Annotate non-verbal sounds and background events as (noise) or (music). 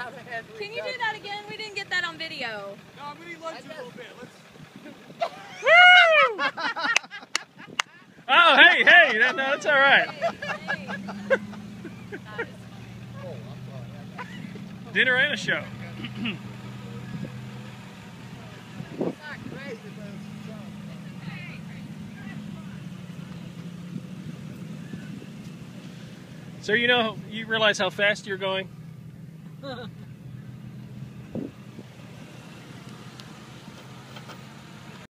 How the heck Can you do that again? We didn't get that on video. No, I'm gonna eat lunch a little bit. Let's. (laughs) Oh, hey, hey, that, no, that's all right. Hey, hey. That is Oh, I'm sorry. Dinner and a show. It's not crazy, but it's something. So you know, you realize how fast you're going? Well, (laughs)